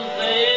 something.